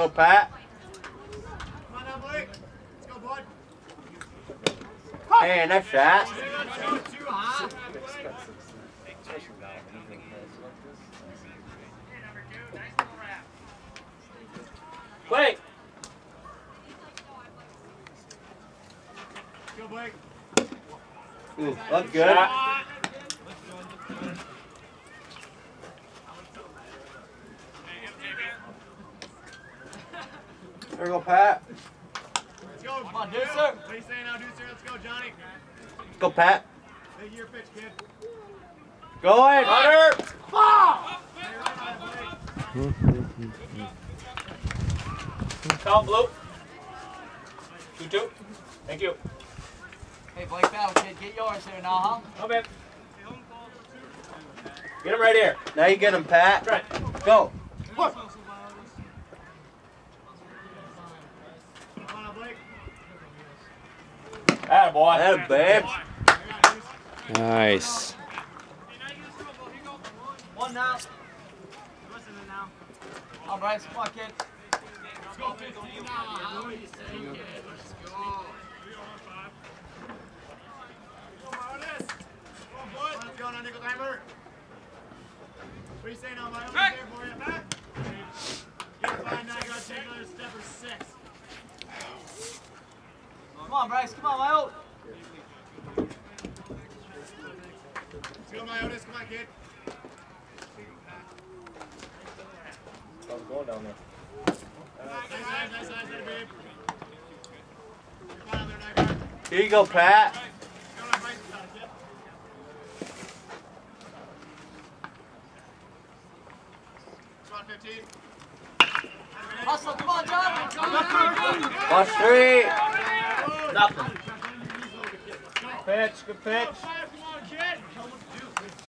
Go, Pat. Come on now. Let's go, bud. Hey, nice shot. Too. Blake. Go, Blake. Ooh, look good. There we go, Pat. Let's go. Come on, Deucer. What are you saying now, Deucer? Let's go, Johnny. Let's go, Pat. Big year pitch, kid. Going. Hunter. Count blue. Two two. Thank you. Hey, Blake Bell, kid, get yours here now, huh? Come in. Get him right here. Now you get him, Pat. Trent. Go. Come on now, Blake. Attaboy. That babe. Nice. One now. Listen to now. Come on, Bryce. Come kid. Let's go, 15 now. Let's go. Come on, Otis. Come on, boys. Let's go now, nickel timer. What are you saying now, Mike? Hey. for you, Matt? You're fine now. You gotta take another step or six. Come on, Bryce. Come on, my old. Let's go, my Come on, kid. How's it going down there? Nice eyes, there, babe. You're fine out there, Nygaard. Here you go, Pat. Go to Bryce, kid. Come on, 15. Hustle. Come on, John. Watch three. Nothing. Pitch. Good pitch. Come on, kid.